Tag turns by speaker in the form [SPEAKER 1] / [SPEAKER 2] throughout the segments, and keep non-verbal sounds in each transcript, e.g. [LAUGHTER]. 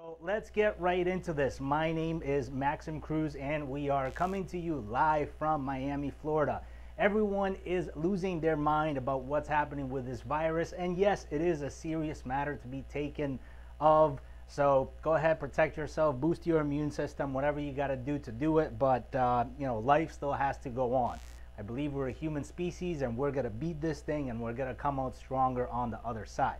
[SPEAKER 1] So let's get right into this. My name is Maxim Cruz, and we are coming to you live from Miami, Florida. Everyone is losing their mind about what's happening with this virus, and yes, it is a serious matter to be taken of. So go ahead, protect yourself, boost your immune system, whatever you got to do to do it. But uh, you know, life still has to go on. I believe we're a human species, and we're gonna beat this thing, and we're gonna come out stronger on the other side.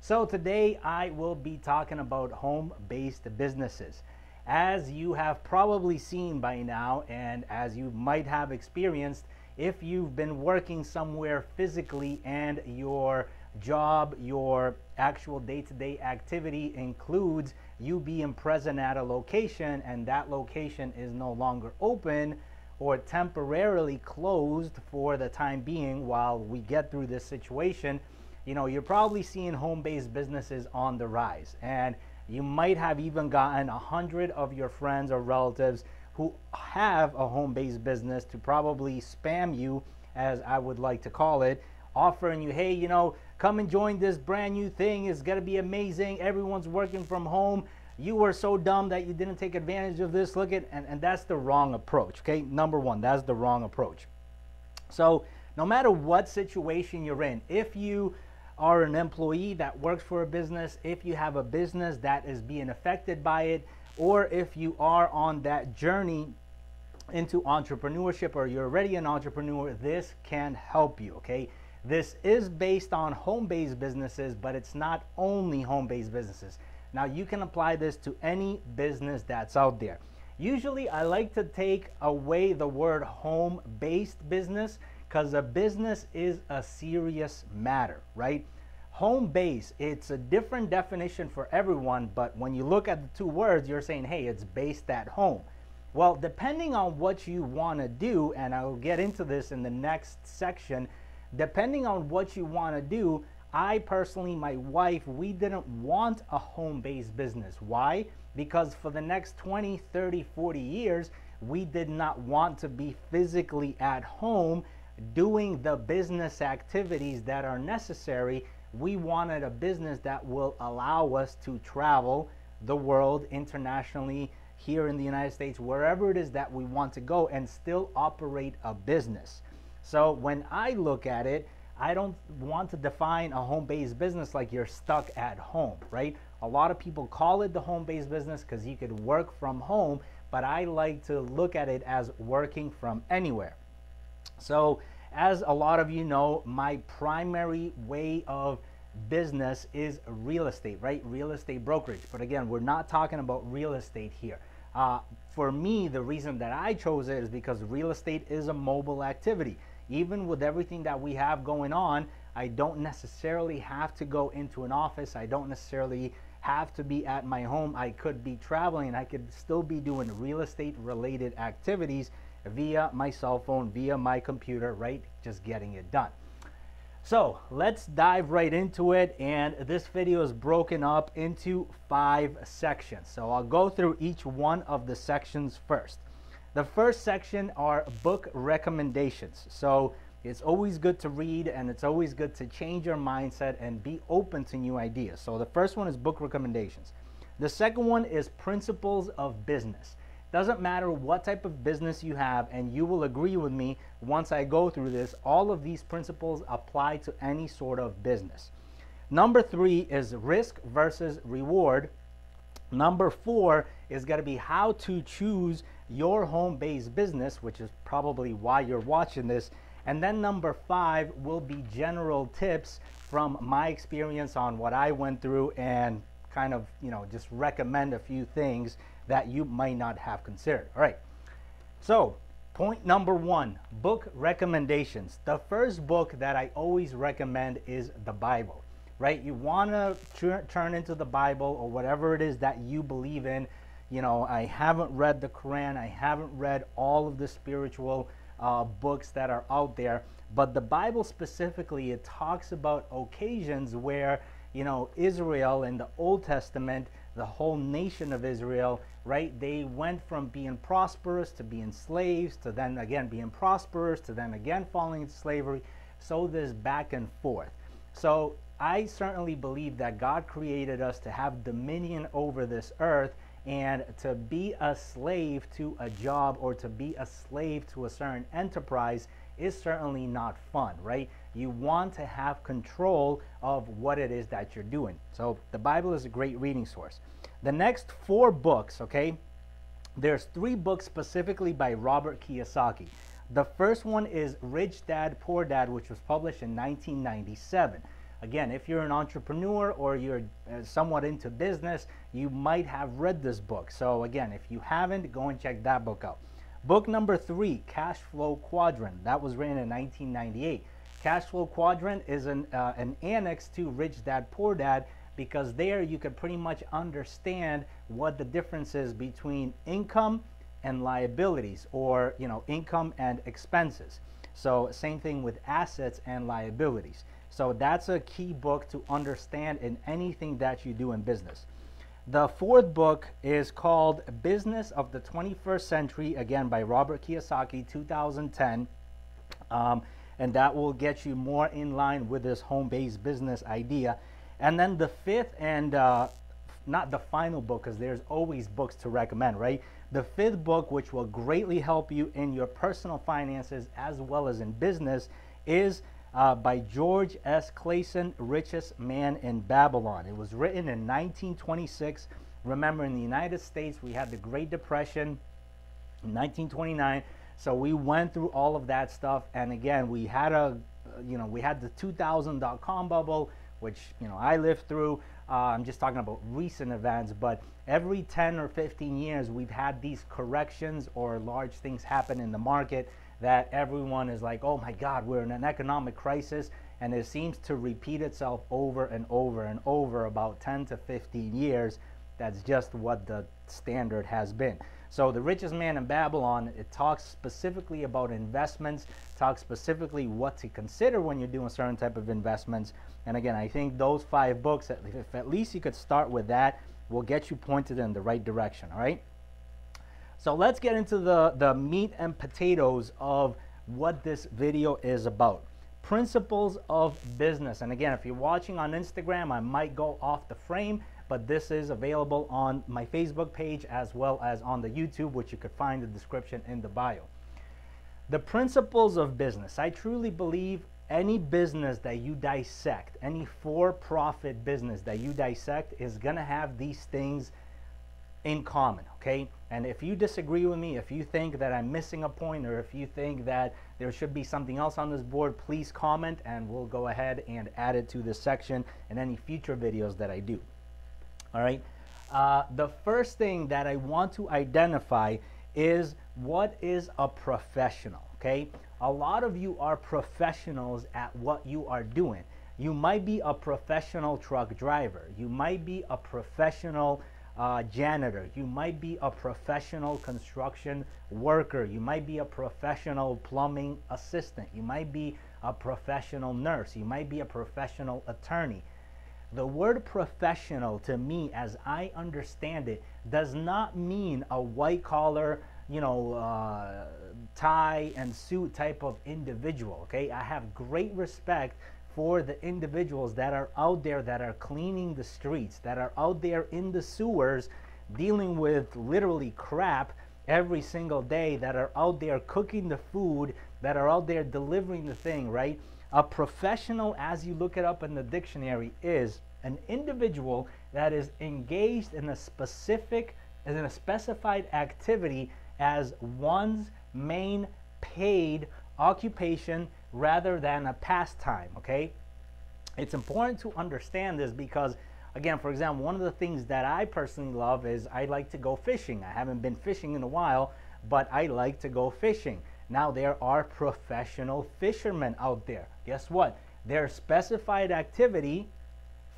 [SPEAKER 1] So today I will be talking about home-based businesses. As you have probably seen by now, and as you might have experienced, if you've been working somewhere physically and your job, your actual day-to-day activity includes you being present at a location and that location is no longer open or temporarily closed for the time being while we get through this situation, you know, you're probably seeing home-based businesses on the rise. And you might have even gotten a hundred of your friends or relatives who have a home-based business to probably spam you, as I would like to call it, offering you, hey, you know, come and join this brand new thing. It's gonna be amazing. Everyone's working from home. You were so dumb that you didn't take advantage of this. Look at, and, and that's the wrong approach. Okay, number one, that's the wrong approach. So no matter what situation you're in, if you are an employee that works for a business, if you have a business that is being affected by it, or if you are on that journey into entrepreneurship or you're already an entrepreneur, this can help you, okay? This is based on home-based businesses, but it's not only home-based businesses. Now you can apply this to any business that's out there. Usually I like to take away the word home-based business because a business is a serious matter, right? Home base, it's a different definition for everyone, but when you look at the two words, you're saying, hey, it's based at home. Well, depending on what you want to do, and I'll get into this in the next section, depending on what you want to do, I personally, my wife, we didn't want a home based business. Why? Because for the next 20, 30, 40 years, we did not want to be physically at home doing the business activities that are necessary. We wanted a business that will allow us to travel the world internationally, here in the United States, wherever it is that we want to go, and still operate a business. So when I look at it, I don't want to define a home-based business like you're stuck at home, right? A lot of people call it the home-based business because you could work from home, but I like to look at it as working from anywhere. So as a lot of you know, my primary way of business is real estate, right? Real estate brokerage. But again, we're not talking about real estate here. Uh, for me, the reason that I chose it is because real estate is a mobile activity. Even with everything that we have going on, I don't necessarily have to go into an office. I don't necessarily have to be at my home. I could be traveling. I could still be doing real estate related activities via my cell phone, via my computer, right? Just getting it done. So let's dive right into it. And this video is broken up into five sections. So I'll go through each one of the sections first. The first section are book recommendations. So it's always good to read and it's always good to change your mindset and be open to new ideas. So the first one is book recommendations. The second one is principles of business. Doesn't matter what type of business you have, and you will agree with me once I go through this, all of these principles apply to any sort of business. Number three is risk versus reward. Number four is going to be how to choose your home based business, which is probably why you're watching this. And then number five will be general tips from my experience on what I went through and kind of, you know, just recommend a few things that you might not have considered. All right. So, point number one book recommendations. The first book that I always recommend is the Bible, right? You want to turn into the Bible or whatever it is that you believe in. You know, I haven't read the Quran, I haven't read all of the spiritual uh, books that are out there, but the Bible specifically, it talks about occasions where, you know, Israel in the Old Testament the whole nation of Israel, right? They went from being prosperous to being slaves to then again being prosperous to then again falling into slavery. so this back and forth. So I certainly believe that God created us to have dominion over this earth and to be a slave to a job or to be a slave to a certain enterprise is certainly not fun, right? You want to have control of what it is that you're doing. So the Bible is a great reading source. The next four books, okay, there's three books specifically by Robert Kiyosaki. The first one is Rich Dad Poor Dad, which was published in 1997. Again, if you're an entrepreneur or you're uh, somewhat into business, you might have read this book. So again, if you haven't, go and check that book out. Book number three, Cash Flow Quadrant. That was written in 1998. Cash Flow Quadrant is an, uh, an annex to Rich Dad Poor Dad because there you can pretty much understand what the difference is between income and liabilities or you know income and expenses. So same thing with assets and liabilities. So that's a key book to understand in anything that you do in business. The fourth book is called Business of the 21st Century, again by Robert Kiyosaki, 2010. Um, and that will get you more in line with this home-based business idea. And then the fifth and uh, not the final book, because there's always books to recommend, right? The fifth book, which will greatly help you in your personal finances as well as in business, is uh, by George S. Clason, Richest Man in Babylon. It was written in 1926. Remember, in the United States, we had the Great Depression in 1929. So we went through all of that stuff. And again, we had a, you know, we had the 2000.com bubble, which, you know, I lived through. Uh, I'm just talking about recent events, but every 10 or 15 years, we've had these corrections or large things happen in the market that everyone is like, oh my God, we're in an economic crisis. And it seems to repeat itself over and over and over about 10 to 15 years. That's just what the standard has been. So the richest man in Babylon, it talks specifically about investments, talks specifically what to consider when you're doing certain type of investments. And again, I think those five books, if at least you could start with that, will get you pointed in the right direction, all right? So let's get into the, the meat and potatoes of what this video is about. Principles of business. And again, if you're watching on Instagram, I might go off the frame, but this is available on my Facebook page as well as on the YouTube, which you could find the description in the bio. The principles of business. I truly believe any business that you dissect, any for-profit business that you dissect is to have these things in common, okay? And if you disagree with me, if you think that I'm missing a point, or if you think that there should be something else on this board, please comment and we'll go ahead and add it to this section in any future videos that I do. All right. Uh, the first thing that I want to identify is what is a professional, okay? A lot of you are professionals at what you are doing. You might be a professional truck driver. You might be a professional uh, janitor. You might be a professional construction worker. You might be a professional plumbing assistant. You might be a professional nurse. You might be a professional attorney. The word professional to me, as I understand it, does not mean a white collar, you know, uh, tie and suit type of individual. Okay, I have great respect for the individuals that are out there that are cleaning the streets, that are out there in the sewers dealing with literally crap every single day, that are out there cooking the food, that are out there delivering the thing, right? A professional, as you look it up in the dictionary, is an individual that is engaged in a specific, in a specified activity as one's main paid occupation rather than a pastime, okay? It's important to understand this because, again, for example, one of the things that I personally love is I like to go fishing. I haven't been fishing in a while, but I like to go fishing. Now, there are professional fishermen out there. Guess what? Their specified activity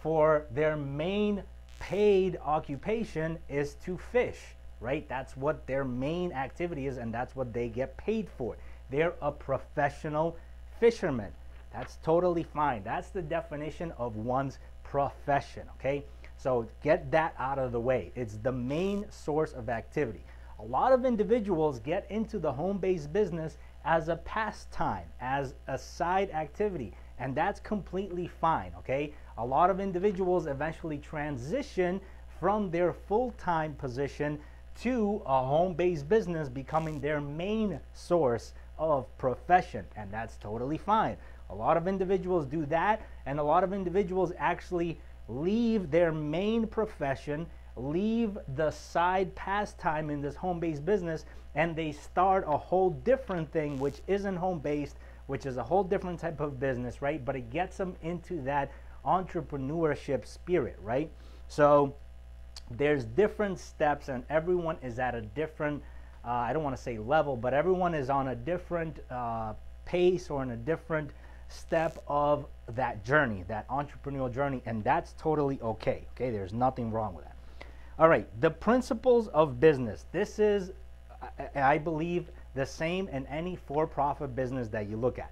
[SPEAKER 1] for their main paid occupation is to fish, right? That's what their main activity is, and that's what they get paid for. They're a professional fisherman. That's totally fine. That's the definition of one's profession, okay? So get that out of the way. It's the main source of activity. A lot of individuals get into the home-based business as a pastime, as a side activity, and that's completely fine, okay? A lot of individuals eventually transition from their full-time position to a home-based business becoming their main source of profession, and that's totally fine. A lot of individuals do that, and a lot of individuals actually leave their main profession, leave the side pastime in this home-based business, and they start a whole different thing which isn't home-based, which is a whole different type of business, right? But it gets them into that entrepreneurship spirit, right? So there's different steps and everyone is at a different uh, i don't want to say level but everyone is on a different uh, pace or in a different step of that journey that entrepreneurial journey and that's totally okay okay there's nothing wrong with that all right the principles of business this is i, believe the same in any for-profit business that you look at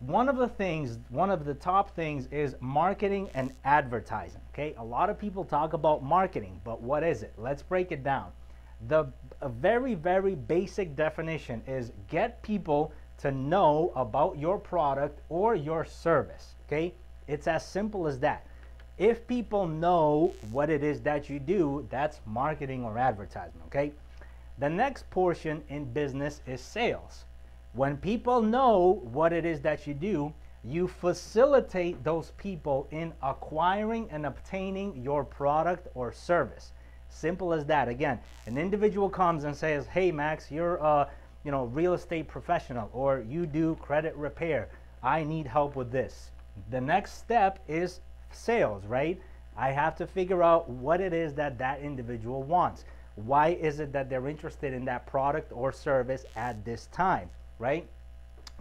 [SPEAKER 1] one of the things, one of the top things is marketing and advertising. Okay, a lot of people talk about marketing, but what is it? Let's break it down. The very, very basic definition is get people to know about your product or your service. Okay, it's as simple as that. If people know what it is that you do, that's marketing or advertisement. Okay, the next portion in business is sales. When people know what it is that you do, you facilitate those people in acquiring and obtaining your product or service. Simple as that. Again, an individual comes and says, "Hey Max, you're a, you know, real estate professional or you do credit repair. I need help with this." The next step is sales, right? I have to figure out what it is that that individual wants. Why is it that they're interested in that product or service at this time? right?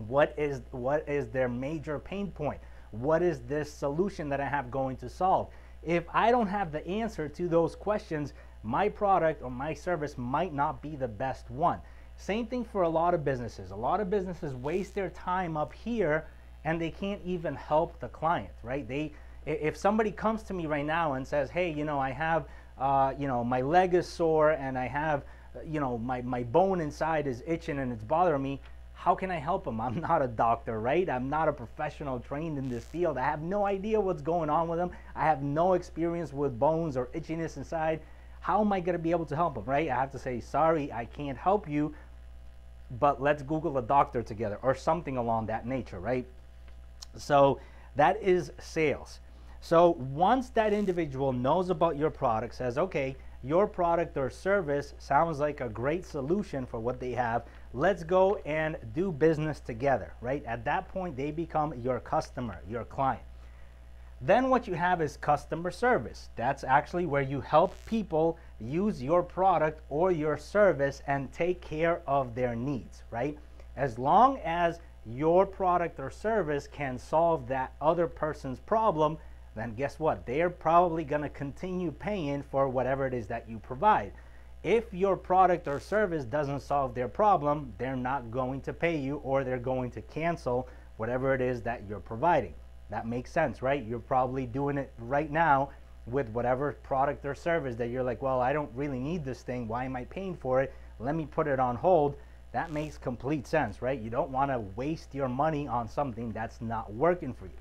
[SPEAKER 1] What is, what is their major pain point? What is this solution that I have going to solve? If I don't have the answer to those questions, my product or my service might not be the best one. Same thing for a lot of businesses. A lot of businesses waste their time up here and they can't even help the client, right? They, if somebody comes to me right now and says, hey, you know, I have, uh, you know, my leg is sore and I have, you know, my, my bone inside is itching and it's bothering me, how can I help them? [LAUGHS] I'm not a doctor, right? I'm not a professional trained in this field. I have no idea what's going on with them. I have no experience with bones or itchiness inside. How am I going to be able to help them, right? I have to say, sorry, I can't help you, but let's Google a doctor together or something along that nature, right? So that is sales. So once that individual knows about your product, says, okay, your product or service sounds like a great solution for what they have, let's go and do business together, right? At that point, they become your customer, your client. Then what you have is customer service. That's actually where you help people use your product or your service and take care of their needs, right? As long as your product or service can solve that other person's problem, then guess what? They're probably going to continue paying for whatever it is that you provide. If your product or service doesn't solve their problem, they're not going to pay you or they're going to cancel whatever it is that you're providing. That makes sense, right? You're probably doing it right now with whatever product or service that you're like, well, I don't really need this thing. Why am I paying for it? Let me put it on hold. That makes complete sense, right? You don't want to waste your money on something that's not working for you.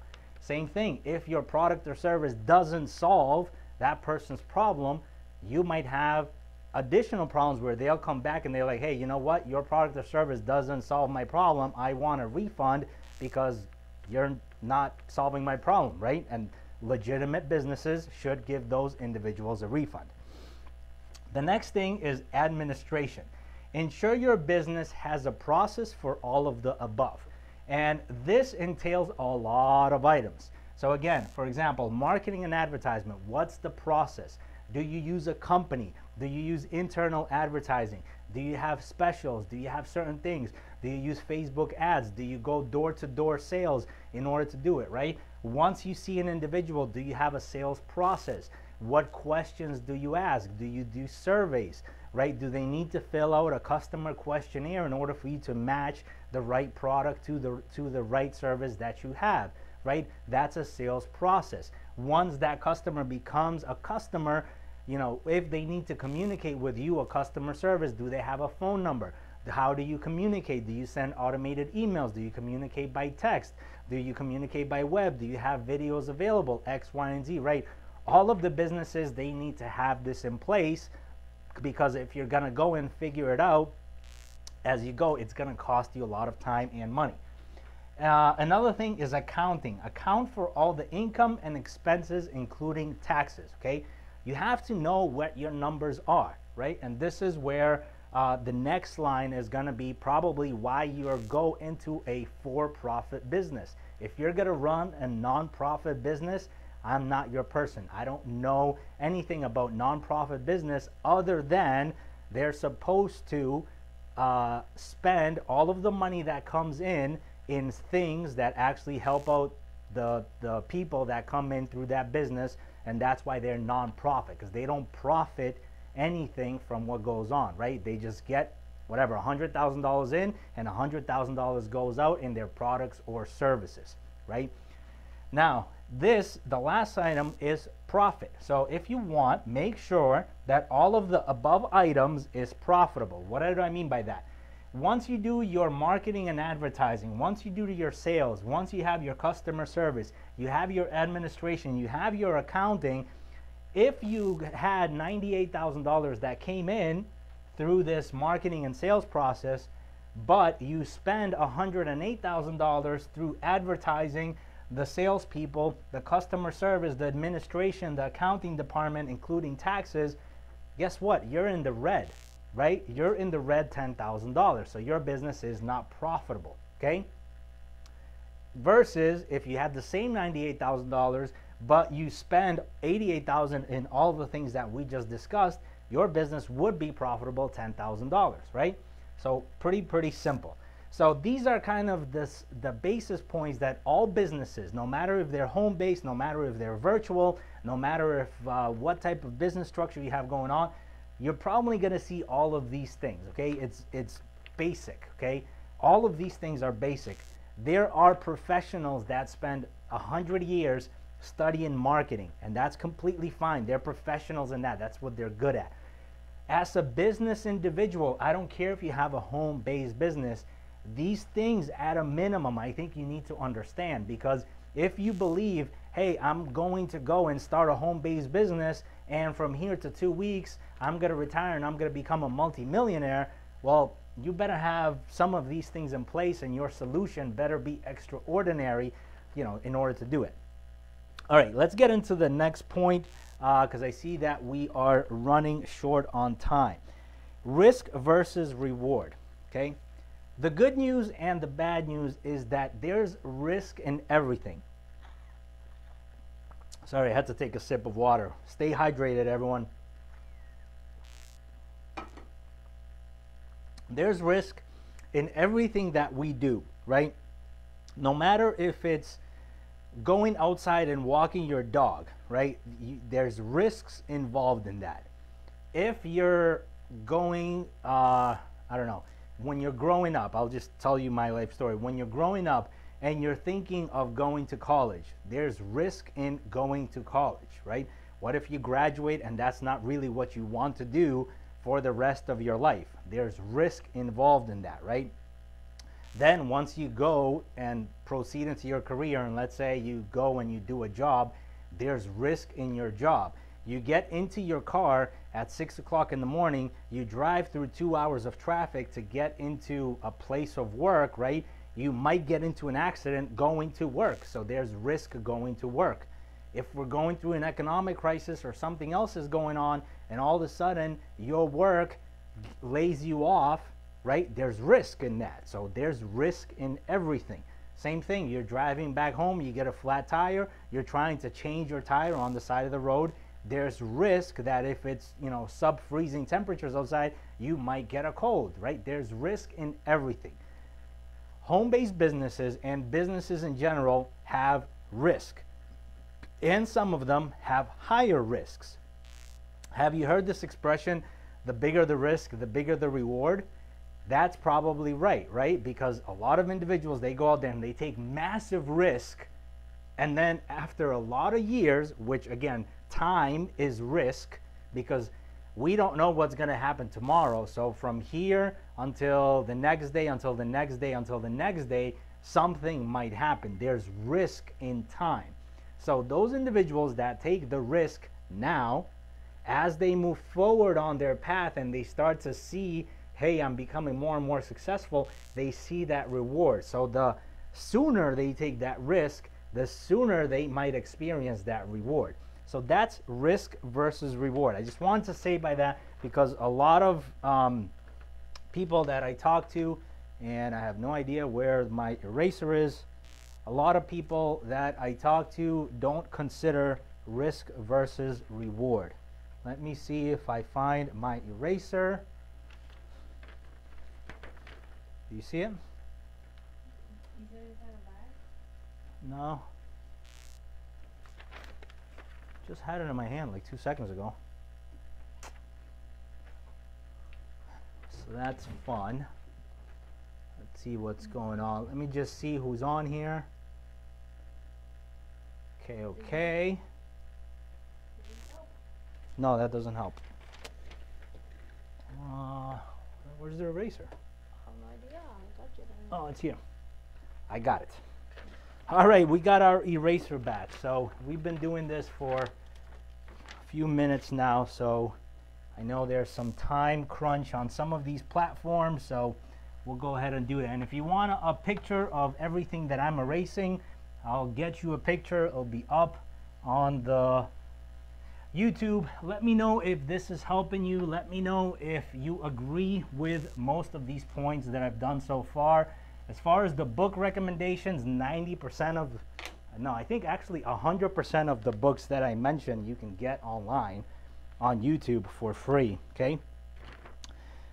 [SPEAKER 1] Same thing, if your product or service doesn't solve that person's problem, you might have additional problems where they'll come back and they're like, hey, you know what? Your product or service doesn't solve my problem. I want a refund because you're not solving my problem, right? And legitimate businesses should give those individuals a refund. The next thing is administration. Ensure your business has a process for all of the above. And this entails a lot of items. So again, for example, marketing and advertisement, what's the process? Do you use a company? Do you use internal advertising? Do you have specials? Do you have certain things? Do you use Facebook ads? Do you go door to door sales in order to do it, right? Once you see an individual, do you have a sales process? What questions do you ask? Do you do surveys, right? Do they need to fill out a customer questionnaire in order for you to match the right product to the, to the right service that you have, right? That's a sales process. Once that customer becomes a customer, you know, if they need to communicate with you, a customer service, do they have a phone number? How do you communicate? Do you send automated emails? Do you communicate by text? Do you communicate by web? Do you have videos available? X, Y, and Z, right? All of the businesses, they need to have this in place because if you're going to go and figure it out as you go, it's going to cost you a lot of time and money. Uh, another thing is accounting. Account for all the income and expenses, including taxes, okay? You have to know what your numbers are, right? And this is where uh, the next line is to be probably why you're go into a for-profit business. If you're to run a non-profit business, I'm not your person. I don't know anything about non-profit business other than they're supposed to uh, spend all of the money that comes in in things that actually help out the, the people that come in through that business and that's why they're non-profit because they don't profit anything from what goes on right they just get whatever $100000 in and $100000 goes out in their products or services right now this the last item is profit. So if you want make sure that all of the above items is profitable. What do i mean by that? Once you do your marketing and advertising, once you do your sales, once you have your customer service, you have your administration, you have your accounting, if you had $98,000 that came in through this marketing and sales process, but you spend $108,000 through advertising, the salespeople, the customer service, the administration, the accounting department, including taxes, guess what? You're in the red right? You're in the red $10,000. So your business is not profitable, okay? Versus if you had the same $98,000, but you spend 88,000 in all the things that we just discussed, your business would be profitable $10,000, right? So pretty, pretty simple. So these are kind of this, the basis points that all businesses, no matter if they're home-based, no matter if they're virtual, no matter if uh, what type of business structure you have going on, you're probably going to see all of these things, okay? It's, it's basic, okay? All of these things are basic. There are professionals that spend 100 years studying marketing, and that's completely fine. They're professionals in that. That's what they're good at. As a business individual, I don't care if you have a home-based business, these things at a minimum, I think you need to understand because if you believe, hey, I'm going to go and start a home-based business and from here to two weeks, I'm going to retire and I'm going to become a multimillionaire. Well, you better have some of these things in place and your solution better be extraordinary, you know, in order to do it. All right, let's get into the next point because uh, I see that we are running short on time. Risk versus reward, okay? The good news and the bad news is that there's risk in everything. Sorry, I had to take a sip of water. Stay hydrated, everyone. There's risk in everything that we do, right? No matter if it's going outside and walking your dog, right? You, there's risks involved in that. If you're going, uh, I don't know, when you're growing up, I'll just tell you my life story. When you're growing up and you're thinking of going to college, there's risk in going to college, right? What if you graduate and that's not really what you want to do for the rest of your life? There's risk involved in that, right? Then once you go and proceed into your career, and let's say you go and you do a job, there's risk in your job. You get into your car at six o'clock in the morning, you drive through two hours of traffic to get into a place of work, right? you might get into an accident going to work. So there's risk going to work. If we're going through an economic crisis or something else is going on and all of a sudden your work lays you off, right? There's risk in that. So there's risk in everything. Same thing, you're driving back home, you get a flat tire, you're trying to change your tire on the side of the road. There's risk that if it's, you know, sub-freezing temperatures outside, you might get a cold, right? There's risk in everything home-based businesses and businesses in general have risk. And some of them have higher risks. Have you heard this expression, the bigger the risk, the bigger the reward? That's probably right, right? Because a lot of individuals, they go out there and they take massive risk. And then after a lot of years, which again, time is risk because we don't know what's going to happen tomorrow. So from here until the next day, until the next day, until the next day, something might happen. There's risk in time. So those individuals that take the risk now, as they move forward on their path and they start to see, hey, I'm becoming more and more successful, they see that reward. So the sooner they take that risk, the sooner they might experience that reward. So that's risk versus reward. I just wanted to say by that because a lot of um, people that I talk to, and I have no idea where my eraser is. A lot of people that I talk to don't consider risk versus reward. Let me see if I find my eraser. Do you see it? No. Just had it in my hand like two seconds ago. So that's fun. Let's see what's going on. Let me just see who's on here. Okay, okay. No, that doesn't help. Uh, where's the eraser? I have no idea. I got you. Oh, it's here. I got it. All right, we got our eraser back. So we've been doing this for a few minutes now. So I know there's some time crunch on some of these platforms. So we'll go ahead and do it. And if you want a, a picture of everything that I'm erasing, I'll get you a picture. It'll be up on the YouTube. Let me know if this is helping you. Let me know if you agree with most of these points that I've done so far. As far as the book recommendations, 90% of, no, I think actually 100% of the books that I mentioned you can get online on YouTube for free, okay?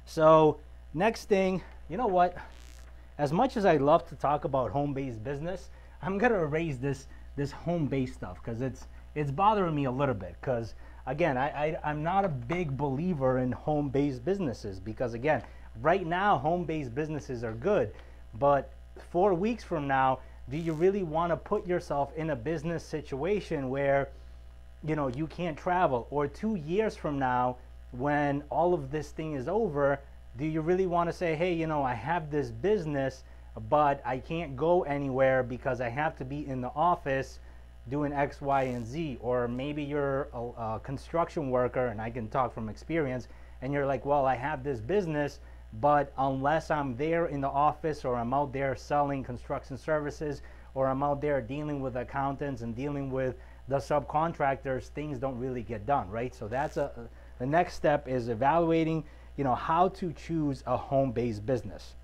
[SPEAKER 1] So next thing, you know what? As much as I love to talk about home-based business, I'm gonna erase this this home-based stuff because it's it's bothering me a little bit because again I, I am not a big believer in home-based businesses because again right now home-based businesses are good but four weeks from now do you really want to put yourself in a business situation where you know you can't travel or two years from now when all of this thing is over do you really want to say hey you know i have this business but i can't go anywhere because i have to be in the office doing X, Y, and Z. Or maybe you're a, a, construction worker, and I can talk from experience, and you're like, well, I have this business, but unless I'm there in the office or I'm out there selling construction services or I'm out there dealing with accountants and dealing with the subcontractors, things don't really get done, right? So that's a the next step is evaluating, you know, how to choose a home-based business.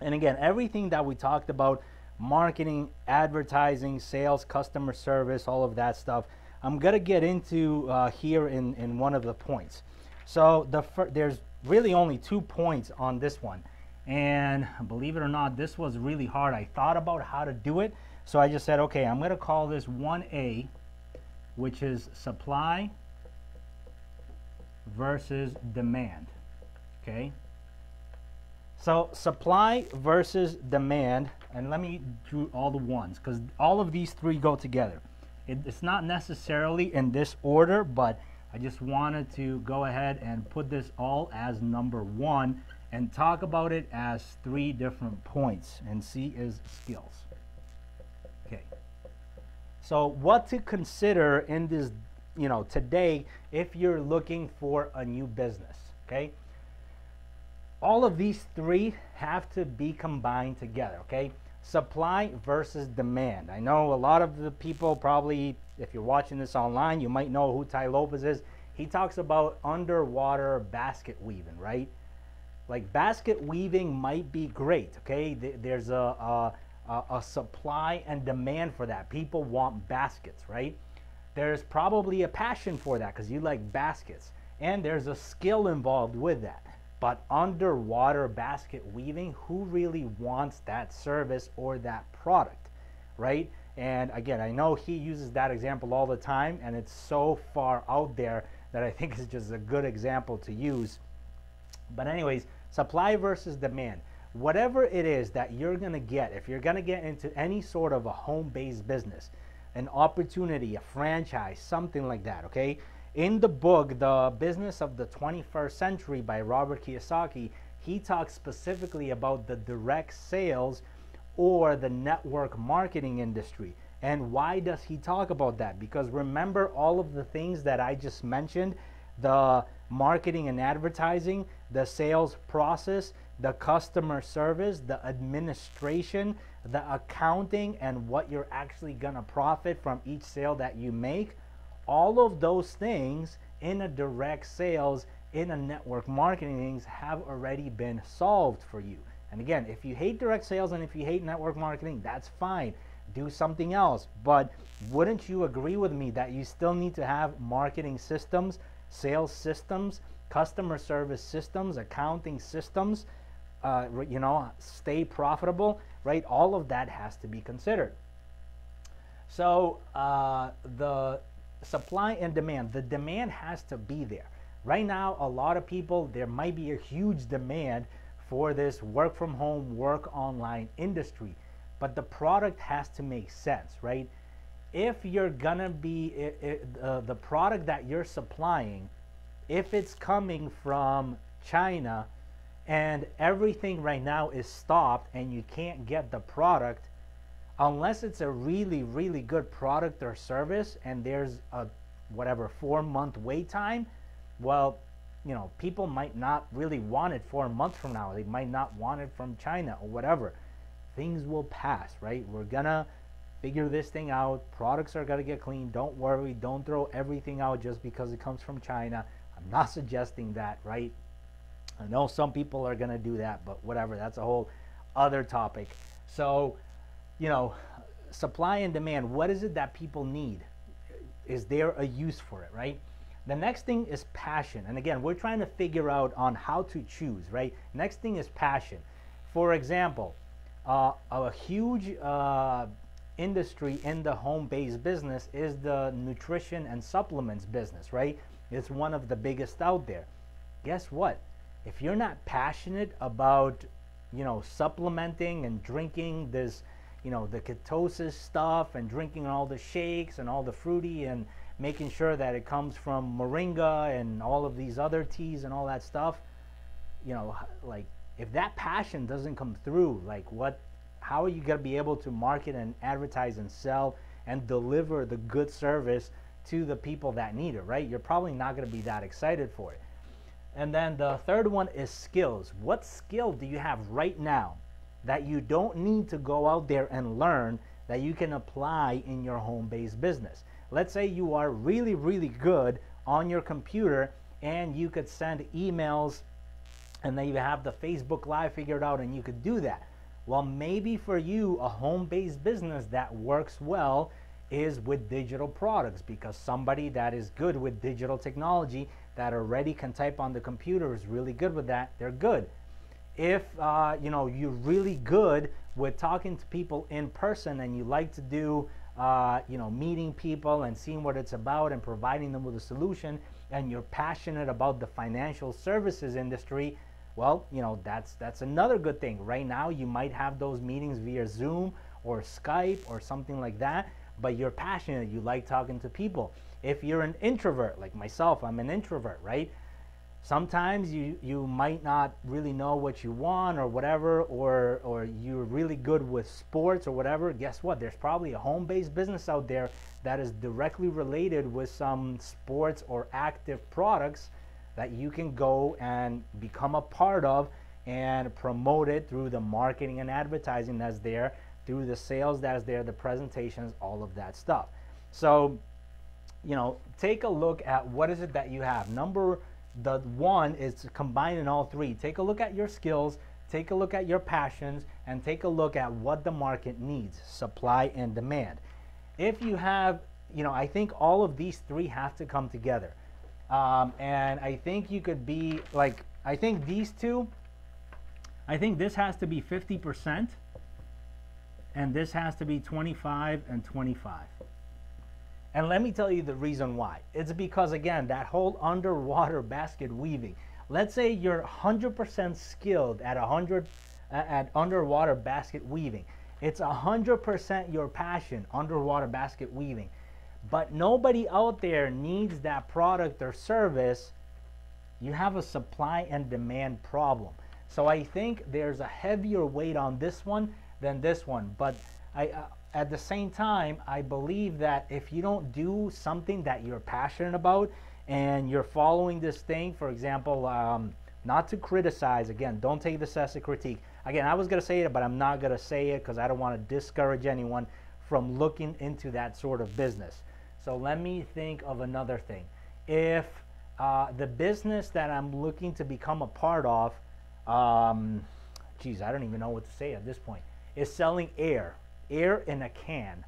[SPEAKER 1] And again, everything that we talked about marketing, advertising, sales, customer service, all of that stuff. I'm gonna get into uh, here in, in one of the points. So the there's really only two points on this one. And believe it or not, this was really hard. I thought about how to do it. So I just said, okay, I'm gonna call this 1A, which is supply versus demand, okay? So supply versus demand, and let me do all the ones because all of these three go together. It, it's not necessarily in this order, but I just wanted to go ahead and put this all as number one and talk about it as three different points. And C is skills. Okay. So what to consider in this, you know, today if you're looking for a new business, okay? all of these three have to be combined together, okay? Supply versus demand. I know a lot of the people probably, if you're watching this online, you might know who Tai Lopez is. He talks about underwater basket weaving, right? Like basket weaving might be great, okay? There's a, a, a supply and demand for that. People want baskets, right? There's probably a passion for that because you like baskets. And there's a skill involved with that. But underwater basket weaving, who really wants that service or that product, right? And again, I know he uses that example all the time, and it's so far out there that I think [LAUGHS] is just a good example to use. But anyways, supply versus demand. Whatever it is that you're to get, if you're to get into any sort of a home-based business, an opportunity, a franchise, something like that, okay? In the book, The Business of the 21st Century by Robert Kiyosaki, he talks specifically about the direct sales or the network marketing industry. And why does he talk about that? Because remember all of the things that I just mentioned the marketing and advertising, the sales process, the customer service, the administration, the accounting, and what you're actually going to profit from each sale that you make. All of those things in a direct sales, in a network marketing things have already been solved for you. And again, if you hate direct sales and if you hate network marketing, that's fine. Do something else. But wouldn't you agree with me that you still need to have marketing systems, sales systems, customer service systems, accounting systems, uh, you know, stay profitable, right? All of that has to be considered. So uh, the supply and demand, the demand has to be there. Right now, a lot of people, there might be a huge demand for this work from home, work online industry, but the product has to make sense, right? If you're gonna be, it, it, uh, the product that you're supplying, if it's coming from China and everything right now is stopped and you can't get the product, unless it's a really, really good product or service and there's a whatever four month wait time, well, you know, people might not really want it four months from now. They might not want it from China or whatever. Things will pass, right? We're gonna figure this thing out. Products are gonna get clean. Don't worry. Don't throw everything out just because it comes from China. I'm not suggesting that, right? I know some people are gonna do that, but whatever. That's a whole other topic. So, you know, supply and demand. What is it that people need? Is there a use for it, right? The next thing is passion. And again, we're trying to figure out on how to choose, right? Next thing is passion. For example, uh, a huge uh, industry in the home-based business is the nutrition and supplements business, right? It's one of the biggest out there. Guess what? If you're not passionate about, you know, supplementing and drinking this, you know, the ketosis stuff and drinking all the shakes and all the fruity and making sure that it comes from moringa and all of these other teas and all that stuff you know like if that passion doesn't come through like what how are you going to be able to market and advertise and sell and deliver the good service to the people that need it right? You're probably not going to be that excited for it. And then the third one is skills. What skill do you have right now that you don't need to go out there and learn that you can apply in your home-based business Let's say you are really, really good on your computer and you could send emails and then you have the Facebook Live figured out and you could do that. Well, maybe for you, a home-based business that works well is with digital products because somebody that is good with digital technology that already can type on the computer is really good with that, they're good. If uh, you know you're really good with talking to people in person and you like to do uh, you know, meeting people and seeing what it's about and providing them with a solution, and you're passionate about the financial services industry, well, you know, that's that's another good thing. Right now, you might have those meetings via Zoom or Skype or something like that, but you're passionate. You like talking to people. If you're an introvert, like myself, I'm an introvert, right? Sometimes you you might not really know what you want or whatever or or you're really good with sports or whatever guess what? There's probably a home-based business out there that is directly related with some sports or active products that you can go and become a part of and promote it through the marketing and advertising that's there through the sales that's there the presentations all of that stuff. So you know take a look at what is it that you have. Number the one is combining all three. Take a look at your skills, take a look at your passions, and take a look at what the market needs, supply and demand. If you have, you know, I think all of these three have to come together. Um, and I think you could be like, I think these two, I think this has to be 50% and this has to be 25 and 25. And let me tell you the reason why. It's because, again, that whole underwater basket weaving. Let's say you're 100% skilled at 100 at underwater basket weaving. It's 100% your passion, underwater basket weaving. But nobody out there needs that product or service. You have a supply and demand problem. So I think there's a heavier weight on this one than this one. But I, uh, at the same time, I believe that if you don't do something that you're passionate about and you're following this thing, for example, um, not to criticize, again, don't take this as a critique. Again, I was going to say it, but I'm not going to say it because I don't want to discourage anyone from looking into that sort of business. So let me think of another thing. If uh, the business that I'm looking to become a part of, um, geez, I don't even know what to say at this point, is selling air, air in a can.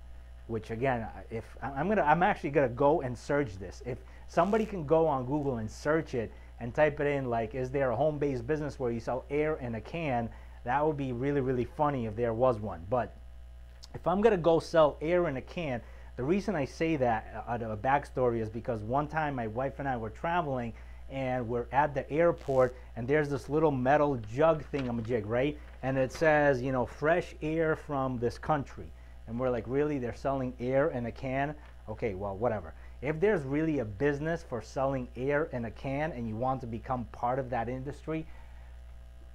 [SPEAKER 1] Which again, if I'm gonna, I'm actually gonna go and search this. If somebody can go on Google and search it and type it in, like, is there a home-based business where you sell air in a can? That would be really, really funny if there was one. But if I'm gonna go sell air in a can, the reason I say that, uh, a backstory, is because one time my wife and I were traveling and we're at the airport and there's this little metal jug thingamajig, right? And it says, you know, fresh air from this country. And we're like, really? They're selling air in a can? Okay, well, whatever. If there's really a business for selling air in a can and you want to become part of that industry,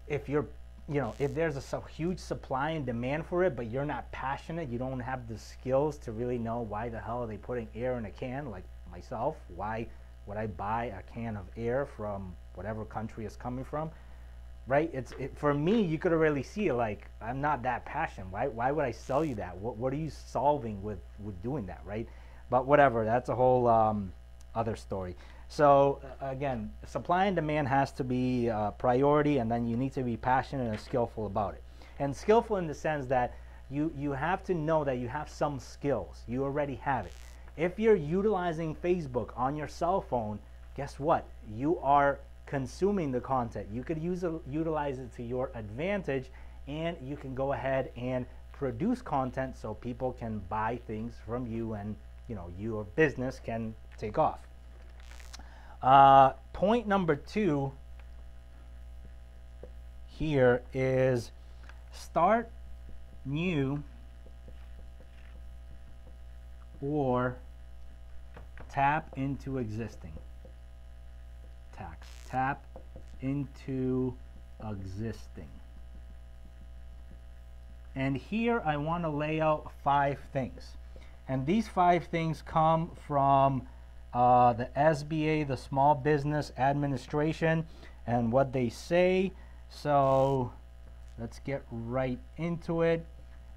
[SPEAKER 1] if you're you know, if there's a so huge supply and demand for it, but you're not passionate, you don't have the skills to really know why the hell are they putting air in a can, like myself, why would I buy a can of air from whatever country it's coming from, right? It's it, for me, you could really see it like I'm not that passionate. Why why would I sell you that? What what are you solving with with doing that, right? But whatever, that's a whole um, other story. So uh, again, supply and demand has to be a uh, priority, and then you need to be passionate and skillful about it. And skillful in the sense that you you have to know that you have some skills. You already have it. If you're utilizing Facebook on your cell phone, guess what? You are consuming the content. You could use it, utilize it to your advantage, and you can go ahead and produce content so people can buy things from you, and you know your business can take off. Uh, point number two here is start new or tap into existing. Tax. Tap into existing. And here I want to lay out five things. And these five things come from uh, the SBA, the Small Business Administration, and what they say. So let's get right into it.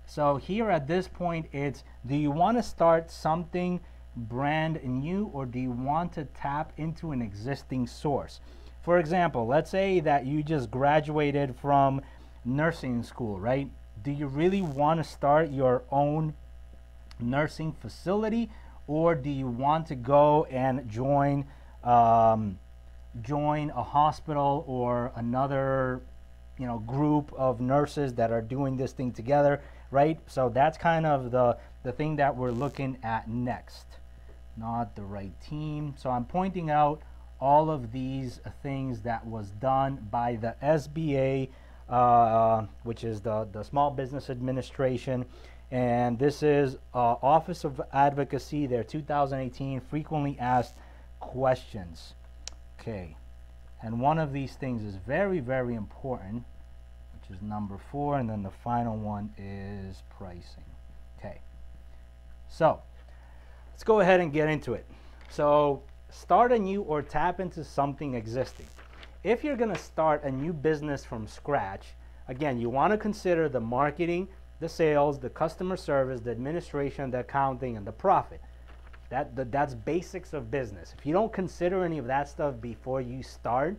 [SPEAKER 1] So here at this point, it's do you want to start something brand new or do you want to tap into an existing source? For example, let's say that you just graduated from nursing school, right? Do you really want to start your own nursing facility or do you want to go and join um, join a hospital or another you know group of nurses that are doing this thing together right? So that's kind of the the thing that we're looking at next. Not the right team. So I'm pointing out all of these things that was done by the SBA uh, which is the the Small Business Administration. And this is uh, Office of Advocacy, their 2018 frequently asked questions. Okay, and one of these things is very, very important, which is number four, and then the final one is pricing. Okay, so let's go ahead and get into it. So start a new or tap into something existing. If you're to start a new business from scratch, again, you want to consider the marketing, the sales, the customer service, the administration, the accounting, and the profit. That, that that's basics of business. If you don't consider any of that stuff before you start,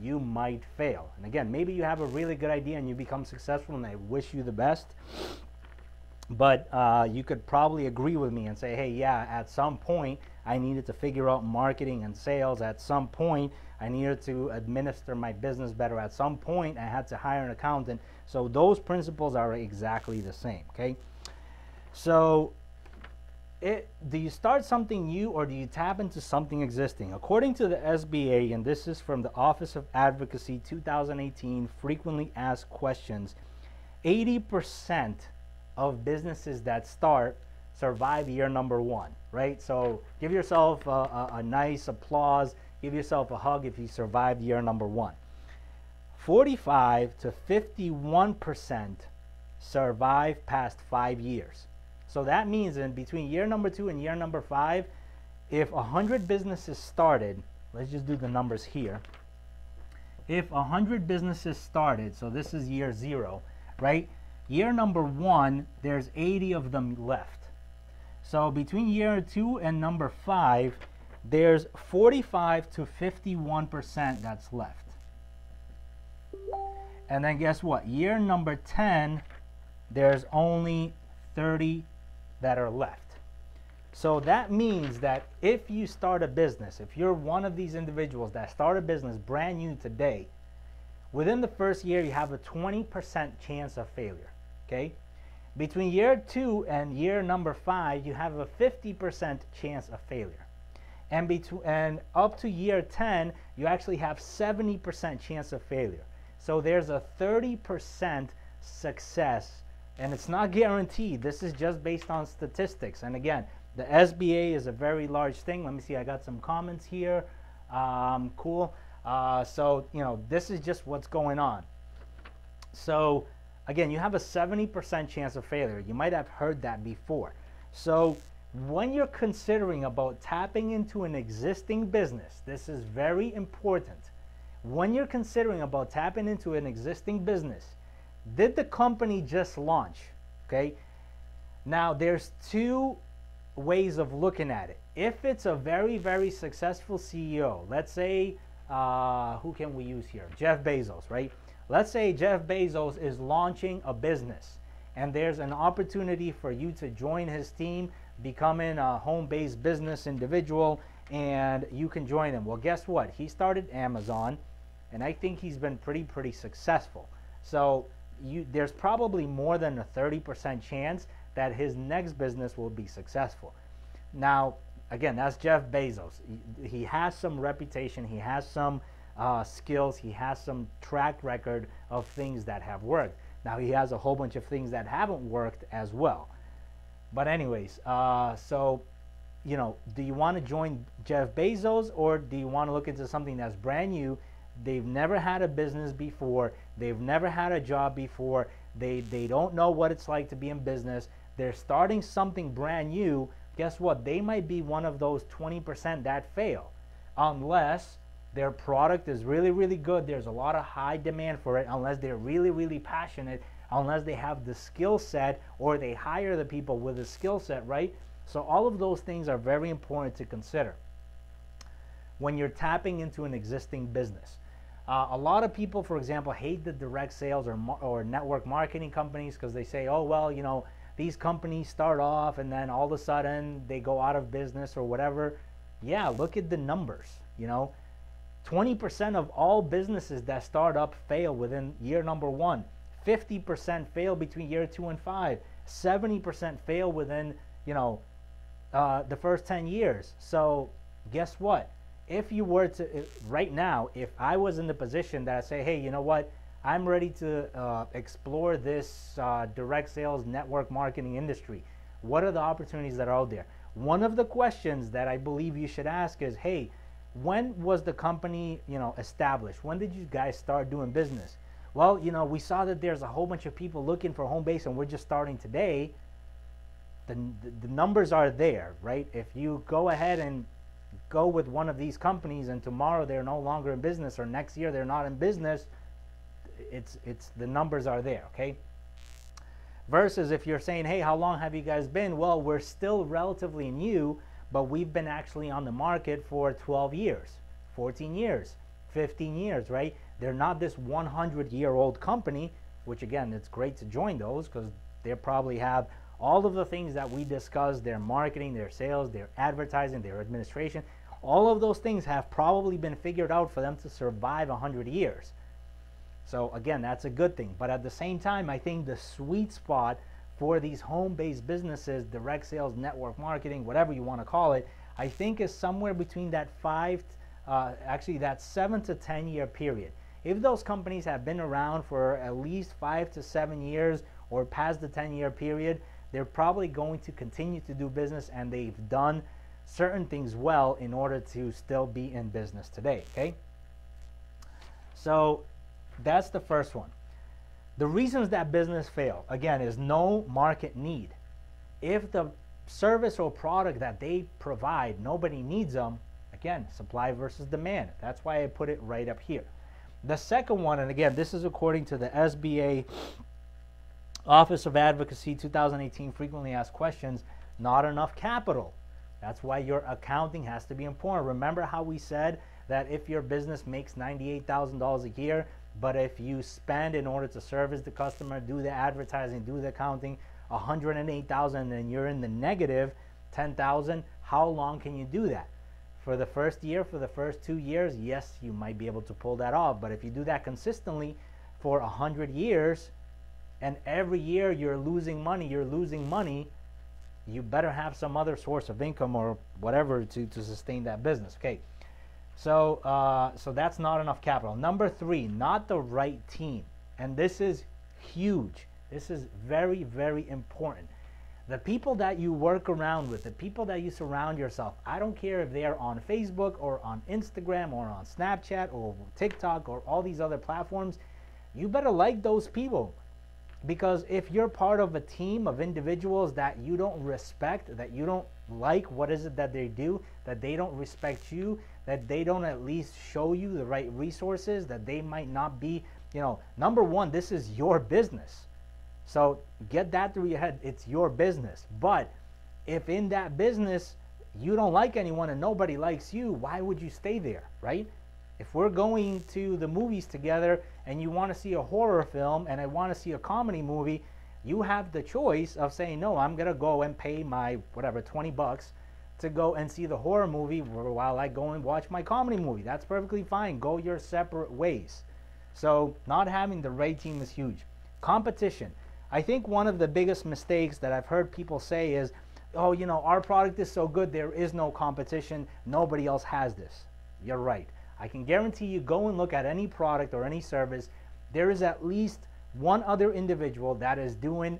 [SPEAKER 1] you might fail. And again, maybe you have a really good idea and you become successful, and I wish you the best. But uh, you could probably agree with me and say, hey, yeah, at some point I needed to figure out marketing and sales. At some point, I needed to administer my business better. At some point, I had to hire an accountant. So those principles are exactly the same, okay? So it, do you start something new or do you tap into something existing? According to the SBA, and this is from the Office of Advocacy 2018 frequently asked questions, 80% of businesses that start survive year number one, right? So give yourself a, a, a nice applause, give yourself a hug if you survived year number one. 45 to 51% survive past five years. So that means in between year number two and year number five, if 100 businesses started, let's just do the numbers here. If 100 businesses started, so this is year zero, right? Year number one, there's 80 of them left. So between year two and number five, there's 45 to 51% that's left. And then guess what? Year number 10, there's only 30 that are left. So that means that if you start a business, if you're one of these individuals that start a business brand new today, within the first year you have a 20% chance of failure. Okay? Between year two and year number five, you have a 50% chance of failure. And, between, and up to year 10, you actually have 70% chance of failure. So there's a 30% success, and it's not guaranteed. This is just based on statistics. And again, the SBA is a very large thing. Let me see, I got some comments here. Um, cool. Uh, so, you know, this is just what's going on. So, again, you have a 70% chance of failure. You might have heard that before. So, when you're considering about tapping into an existing business, this is very important. When you're considering about tapping into an existing business, did the company just launch? Okay. Now, there's two ways of looking at it. If it's a very, very successful CEO, let's say, uh, who can we use here? Jeff Bezos, right? Let's say Jeff Bezos is launching a business and there's an opportunity for you to join his team, becoming a home based business individual, and you can join him. Well, guess what? He started Amazon, and I think he's been pretty, pretty successful. So you, there's probably more than a 30% chance that his next business will be successful. Now, again, that's Jeff Bezos. He, has some reputation, he has some uh, skills, he has some track record of things that have worked. Now, he has a whole bunch of things that haven't worked as well. But, anyways, uh, so, you know, do you want to join Jeff Bezos or do you want to look into something that's brand new? They've never had a business before, they've never had a job before, they, they don't know what it's like to be in business they're starting something brand new, guess what? They might be one of those 20% that fail unless their product is really, really good. There's a lot of high demand for it, unless they're really, really passionate, unless they have the skill set or they hire the people with the skill set, right? So, all of those things are very important to consider when you're tapping into an existing business. Uh, a lot of people, for example, hate the direct sales or, or network marketing companies because they say, oh, well, you know, these companies start off and then all of a sudden they go out of business or whatever. Yeah, look at the numbers. You know, 20% of all businesses that start up fail within year number one. 50% fail between year two and five. 70% fail within, you know, uh, the first 10 years. So guess what? If you were to, right now, if I was in the position that I say, hey, you know what? I'm ready to uh, explore this uh, direct sales network marketing industry. What are the opportunities that are out there? One of the questions that I believe you should ask is, hey, when was the company, you know, established? When did you guys start doing business? Well, you know, we saw that there's a whole bunch of people looking for home base and we're just starting today. The, the, the numbers are there, right? If you go ahead and go with one of these companies and tomorrow they're no longer in business or next year they're not in business, it's it's the numbers are there okay? Versus if you're saying hey how long have you guys been? Well we're still relatively new but we've been actually on the market for 12 years 14 years 15 years right? They're not this 100 year old company which again it's great to join those because they probably have all of the things that we discussed their marketing their sales their advertising their administration all of those things have probably been figured out for them to survive 100 years so again, that's a good thing. But at the same time, I think the sweet spot for these home-based businesses, direct sales, network marketing, whatever you want to call it, I think is somewhere between that five, uh, actually that seven to 10 year period. If those companies have been around for at least five to seven years or past the 10 year period, they're probably going to continue to do business and they've done certain things well in order to still be in business today, okay? So that's the first one. The reasons that business fail, again, is no market need. If the service or product that they provide, nobody needs them, again, supply versus demand. That's why I put it right up here. The second one, and again, this is according to the SBA Office of Advocacy 2018 frequently asked questions, not enough capital. That's why your accounting has to be important. Remember how we said that if your business makes $98,000 a year, but if you spend in order to service the customer, do the advertising, do the accounting, 108,000 and you're in the negative 10,000, how long can you do that? For the first year, for the first two years, yes, you might be able to pull that off. But if you do that consistently for 100 years, and every year you're losing money, you're losing money, you better have some other source of income or whatever to, to sustain that business. Okay. So, uh, so that's not enough capital. Number three, not the right team. And this is huge. This is very, very important. The people that you work around with, the people that you surround yourself, I don't care if they are on Facebook or on Instagram or on Snapchat or TikTok or all these other platforms, you better like those people. Because if you're part of a team of individuals that you don't respect, that you don't like what is it that they do, that they don't respect you, that they don't at least show you the right resources, that they might not be, you know, number one, this is your business. So get that through your head. It's your business. But if in that business you don't like anyone and nobody likes you, why would you stay there, right? If we're going to the movies together and you want to see a horror film and I want to see a comedy movie, you have the choice of saying, no, I'm going to go and pay my, whatever, 20 bucks to go and see the horror movie while I go and watch my comedy movie. That's perfectly fine. Go your separate ways. So, not having the right team is huge. Competition. I think one of the biggest mistakes that I've heard people say is, oh, you know, our product is so good, there is no competition. Nobody else has this. You're right. I can guarantee you go and look at any product or any service, there is at least one other individual that is doing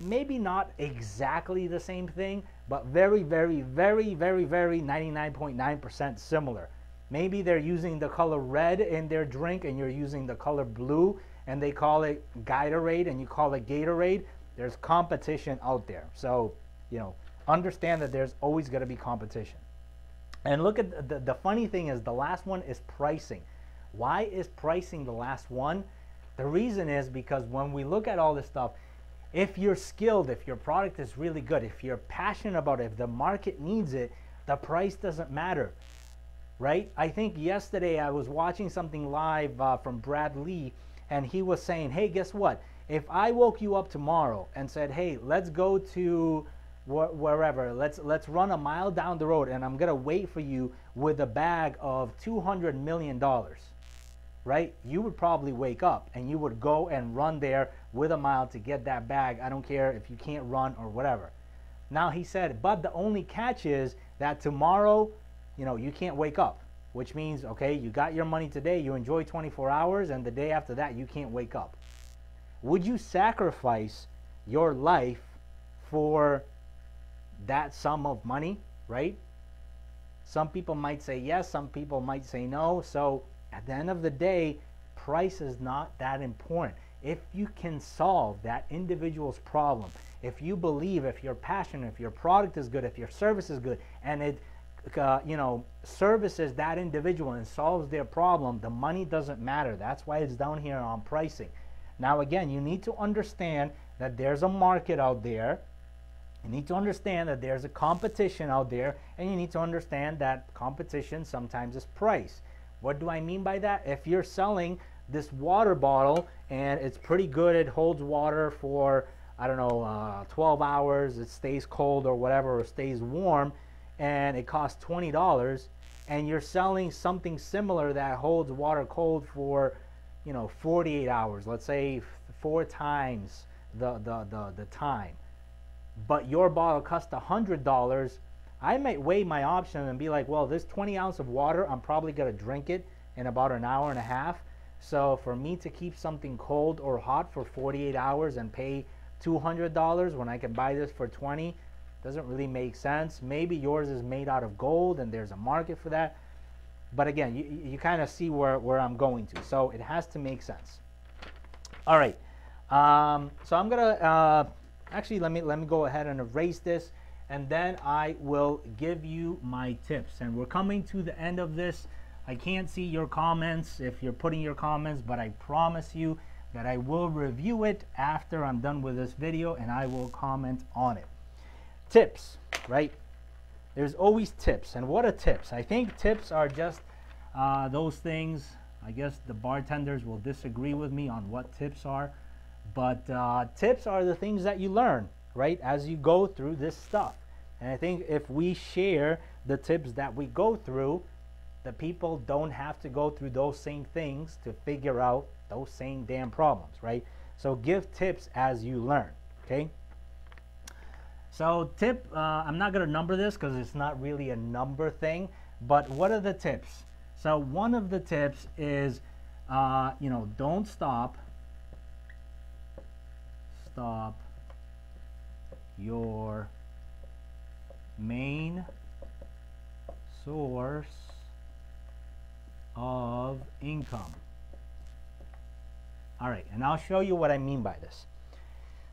[SPEAKER 1] maybe not exactly the same thing, but very, very, very, very, very 99.9% similar. Maybe they're using the color red in their drink and you're using the color blue and they call it Gatorade and you call it Gatorade. There's competition out there. So, you know, understand that there's always going to be competition. And look at the, the funny thing is the last one is pricing. Why is pricing the last one? The reason is because when we look at all this stuff, if you're skilled, if your product is really good, if you're passionate about it, if the market needs it, the price doesn't matter, right? I think yesterday I was watching something live uh, from Brad Lee, and he was saying, hey, guess what? If I woke you up tomorrow and said, hey, let's go to wh- wherever. Let's let's run a mile down the road, and I'm gonna wait for you with a bag of 200 million dollars. Right? You would probably wake up and you would go and run there with a mile to get that bag. I don't care if you can't run or whatever. Now he said, but the only catch is that tomorrow, you know, you can't wake up, which means, okay, you got your money today, you enjoy 24 hours, and the day after that, you can't wake up. Would you sacrifice your life for that sum of money, right? Some people might say yes, some people might say no. So at the end of the day, price is not that important. If you can solve that individual's problem, if you believe, if you're passionate, if your product is good, if your service is good, and it, uh, you know, services that individual and solves their problem, the money doesn't matter. That's why it's down here on pricing. Now, again, you need to understand that there's a market out there you need to understand that there's a competition out there, and you need to understand that competition sometimes is price. What do I mean by that? If you're selling this water bottle and it's pretty good, it holds water for, I don't know, uh, 12 hours, it stays cold or whatever, or stays warm, and it costs $20, and you're selling something similar that holds water cold for, you know, 48 hours, let's say four times the, the, the, the time but your bottle costs $100, I might weigh my option and be like, well, this 20 ounce of water, I'm probably going to drink it in about an hour and a half. So for me to keep something cold or hot for 48 hours and pay $200 when I can buy this for 20 doesn't really make sense. Maybe yours is made out of gold and there's a market for that. but again, you, you kind of see where, where I'm going to. So it has to make sense. All right. Um, so I'm gonna uh, actually let me let me go ahead and erase this, and then I will give you my tips. And we're coming to the end of this. I can't see your comments if you're putting your comments, but I promise you that I will review it after I'm done with this video and I will comment on it. Tips, right? There's always tips. And what are tips? I think tips are just uh, those things. I guess the bartenders will disagree with me on what tips are. But uh, tips are the things that you learn, right, as you go through this stuff. And I think if we share the tips that we go through, the people don't have to go through those same things to figure out those same damn problems, right? So give tips as you learn, okay? So tip, uh, I'm not going to number this because it's not really a number thing, but what are the tips? So one of the tips is, uh, you know, don't stop, stop your main source of income. All right, and I'll show you what I mean by this.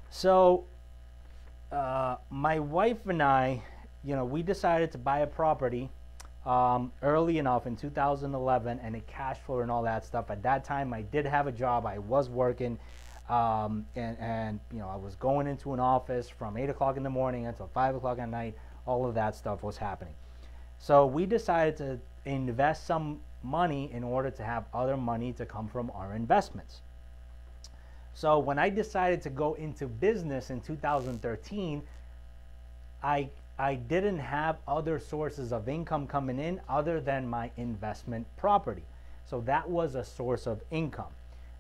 [SPEAKER 1] So, uh, my wife and I, you know, we decided to buy a property um, early enough in 2011 and a cash flow and all that stuff. At that time, I did have a job. I was working, um, and, and, you know, I was going into an office from 8 o'clock in the morning until 5 o'clock at night. All of that stuff was happening. So we decided to invest some money in order to have other money to come from our investments. So when I decided to go into business in 2013, I I didn't have other sources of income coming in other than my investment property. So that was a source of income.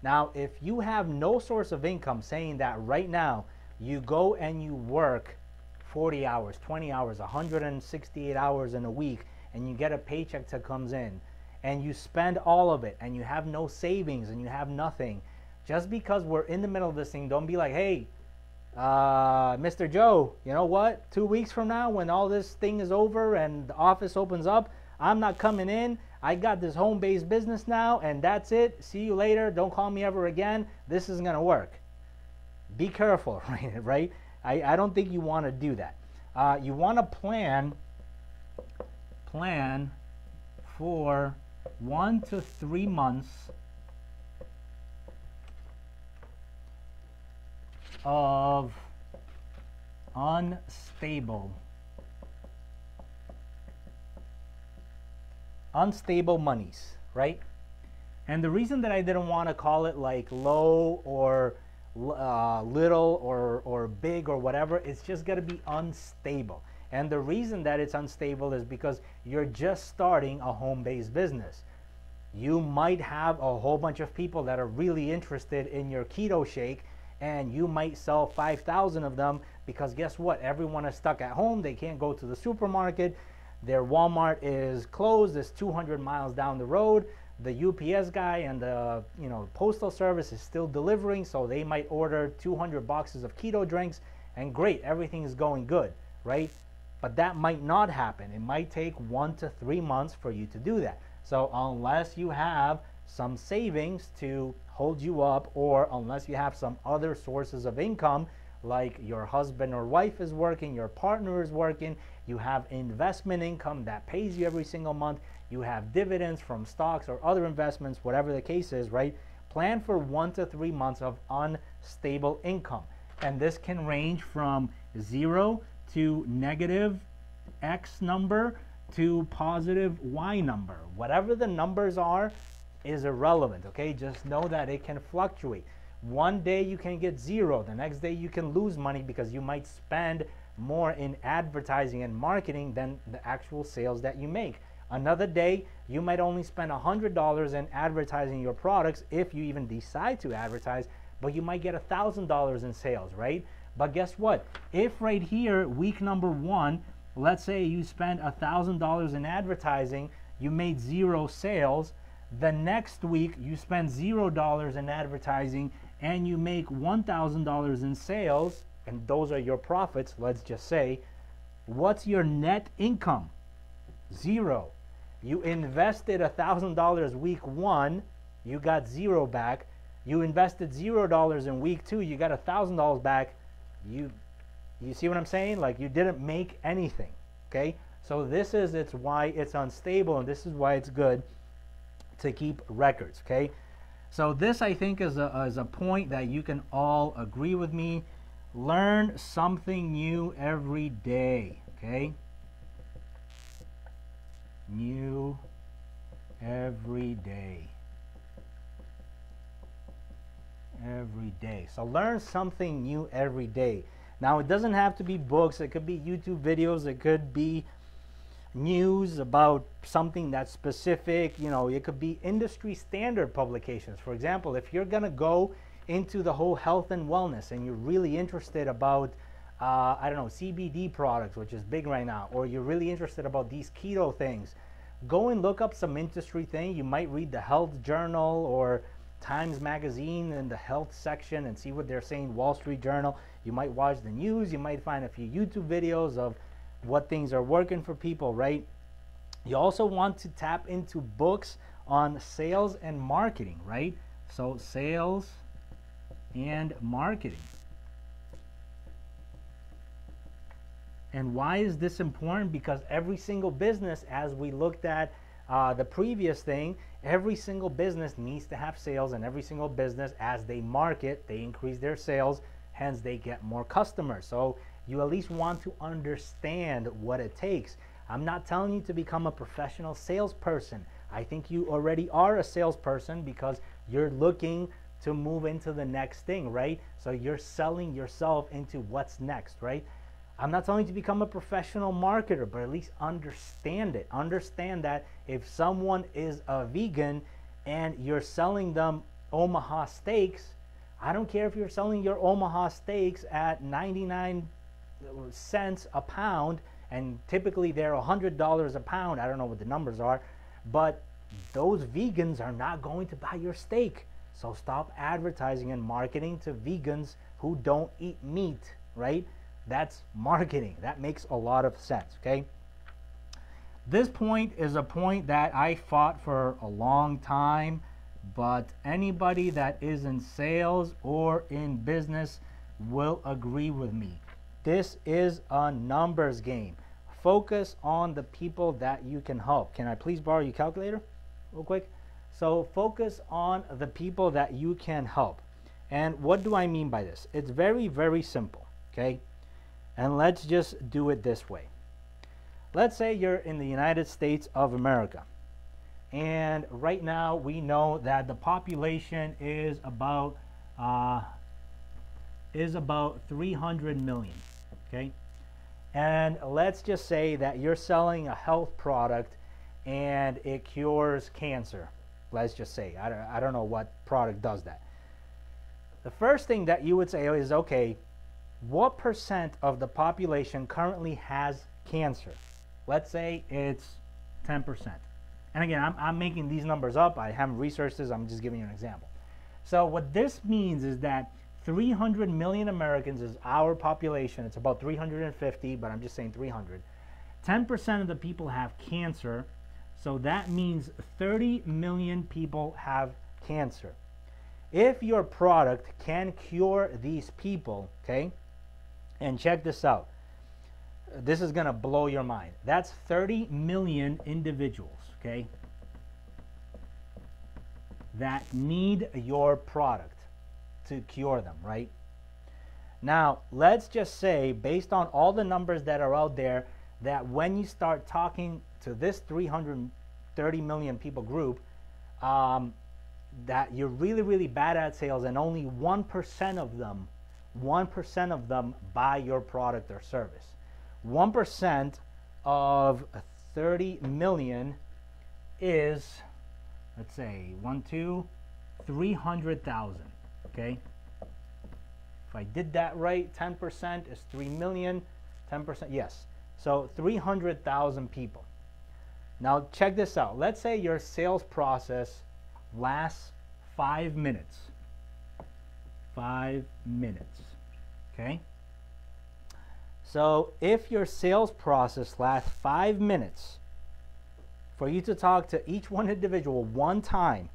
[SPEAKER 1] Now, if you have no source of income, saying that right now you go and you work 40 hours, 20 hours, 168 hours in a week, and you get a paycheck that comes in, and you spend all of it, and you have no savings, and you have nothing, just because we're in the middle of this thing, don't be like, hey, uh, Mr. Joe, you know what? Two weeks from now, when all this thing is over and the office opens up, I'm not coming in. I got this home based business now, and that's it. See you later. Don't call me ever again. This isn't going to work. Be careful, [LAUGHS] right? right? I, I don't think you want to do that. Uh, you want to plan plan for one to three months of unstable unstable monies, right? And the reason that I didn't want to call it like low or uh, little or, or big or whatever, it's just going to be unstable. And the reason that it's unstable is because you're just starting a home based business. You might have a whole bunch of people that are really interested in your keto shake and you might sell 5,000 of them because guess what? Everyone is stuck at home. They can't go to the supermarket. Their Walmart is closed. It's 200 miles down the road. The UPS guy and the you know postal service is still delivering, so they might order 200 boxes of keto drinks, and great, everything is going good, right? But that might not happen. It might take one to three months for you to do that. So unless you have some savings to hold you up or unless you have some other sources of income like your husband or wife is working, your partner is working, you have investment income that pays you every single month, you have dividends from stocks or other investments, whatever the case is, right? Plan for one to three months of unstable income. And this can range from zero to negative X number to positive Y number. Whatever the numbers are, is irrelevant, okay? Just know that it can fluctuate. One day you can get zero, the next day you can lose money because you might spend more in advertising and marketing than the actual sales that you make. Another day, you might only spend $100 in advertising your products if you even decide to advertise, but you might get $1,000 in sales, right? But guess what? If right here, week number one, let's say you spend $1,000 in advertising, you made zero sales, the next week, you spend $0 in advertising and you make $1,000 in sales, and those are your profits, let's just say. What's your net income? Zero. You invested $1,000 week one, you got zero back. You invested $0 in week two, you got $1,000 back. You, you see what I'm saying? Like you didn't make anything, okay? So this is it's why it's unstable and this is why it's good to keep records, okay? So this I think is a, is a point that you can all agree with me. Learn something new every day, okay? New every day. Every day. So learn something new every day. Now it doesn't have to be books, it could be YouTube videos, it could be news about something that's specific. You know, it could be industry standard publications. For example, if you're going to go into the whole health and wellness and you're really interested about, uh, I don't know, CBD products, which is big right now, or you're really interested about these keto things, go and look up some industry thing. You might read the Health Journal or Times Magazine in the health section and see what they're saying, Wall Street Journal. You might watch the news. You might find a few YouTube videos of what things are working for people, right? You also want to tap into books on sales and marketing, right? So sales and marketing. And why is this important? Because every single business, as we looked at uh, the previous thing, every single business needs to have sales, and every single business, as they market, they increase their sales, hence they get more customers. So you at least want to understand what it takes. I'm not telling you to become a professional salesperson. I think you already are a salesperson because you're looking to move into the next thing, right? So you're selling yourself into what's next, right? I'm not telling you to become a professional marketer, but at least understand it. Understand that if someone is a vegan and you're selling them Omaha steaks, I don't care if you're selling your Omaha steaks at 99 cents a pound, and typically they're $100 a pound. I don't know what the numbers are, but those vegans are not going to buy your steak. So stop advertising and marketing to vegans who don't eat meat, right? That's marketing. That makes a lot of sense, okay? This point is a point that I fought for a long time, but anybody that is in sales or in business will agree with me. This is a numbers game. Focus on the people that you can help. Can I please borrow your calculator real quick? So focus on the people that you can help. And what do I mean by this? It's very, very simple, okay? And let's just do it this way. Let's say you're in the United States of America. And right now we know that the population is about uh, is about 300 million okay? And let's just say that you're selling a health product and it cures cancer. Let's just say, I don't, I don't know what product does that. The first thing that you would say is, okay, what percent of the population currently has cancer? Let's say it's 10%. And again, I'm, I'm making these numbers up. I haven't researched this. I'm just giving you an example. So what this means is that 300 million Americans is our population. It's about 350, but I'm just saying 300. 10% of the people have cancer, so that means 30 million people have cancer. If your product can cure these people, okay, and check this out. This is going to blow your mind. That's 30 million individuals, okay, that need your product to cure them, right? Now, let's just say, based on all the numbers that are out there, that when you start talking to this 330 million people group, um, that you're really, really bad at sales and only 1% of them, 1% of them buy your product or service. 1% of 30 million is, let's say, 1, 2, 300,000 okay? If I did that right, 10% is 3 million, 10%, yes. So 300,000 people. Now check this out. Let's say your sales process lasts five minutes. Five minutes, okay? So if your sales process lasts five minutes, for you to talk to each one individual one time,